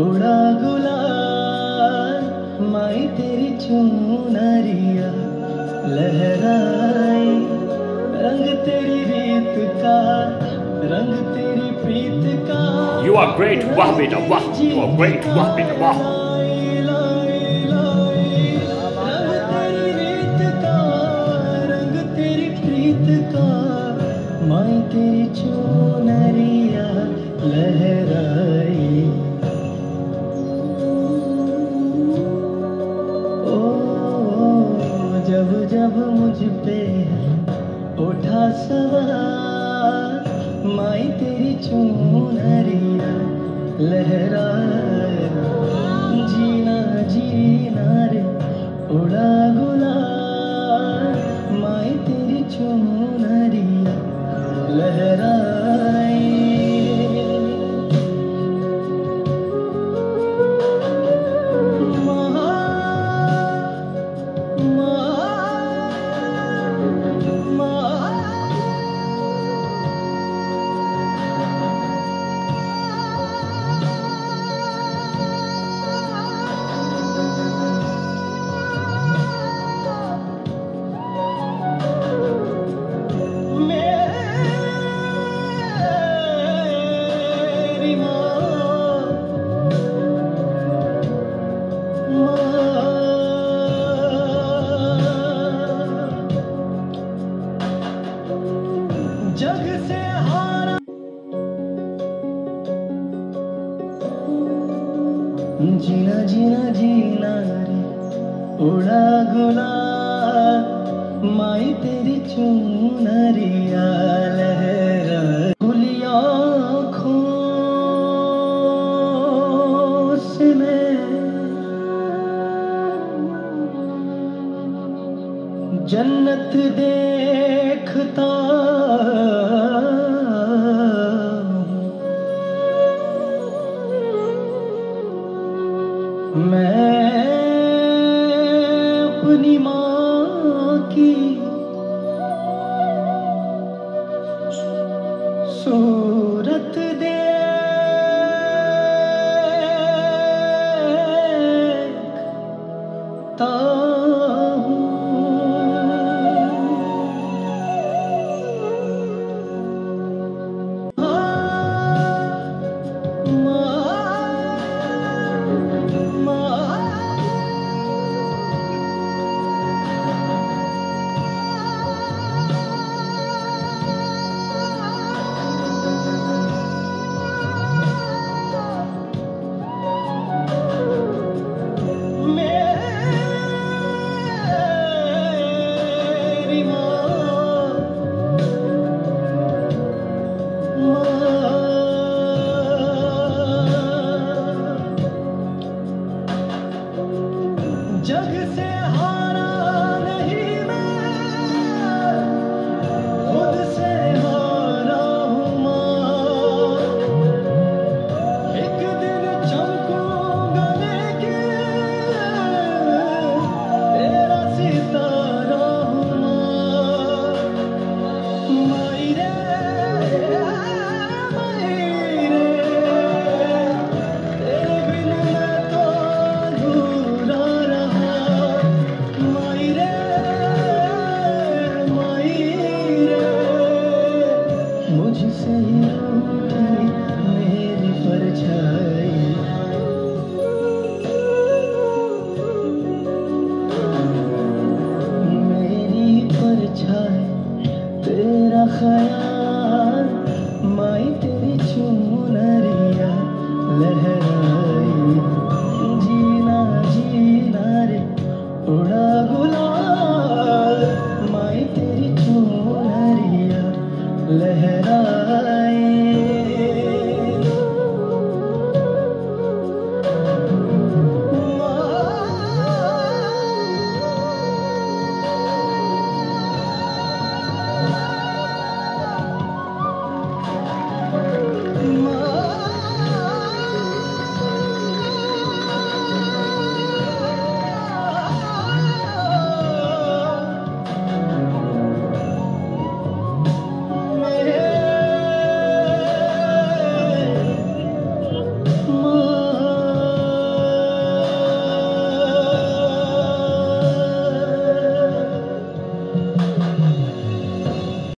उड़ा गुलाल माई तेरी चुनरिया लहराई रंग तेरी रीत का रंग तेरी प्रीत का You are great, वाह बेटा वाह You are great, वाह बेटा वाह जब मुझ पे उठा सवार, माई तेरी चूनरिया लहरा जीना जीना रे, उड़ा गुलाल, माई तेरी चूनरिया लहराई जीना जीना जीना रे। उड़ा गुलाल माई तेरी चुनरिया लहरा। खुली आँखों जन्नत देखता मैं अपनी माँ सूरत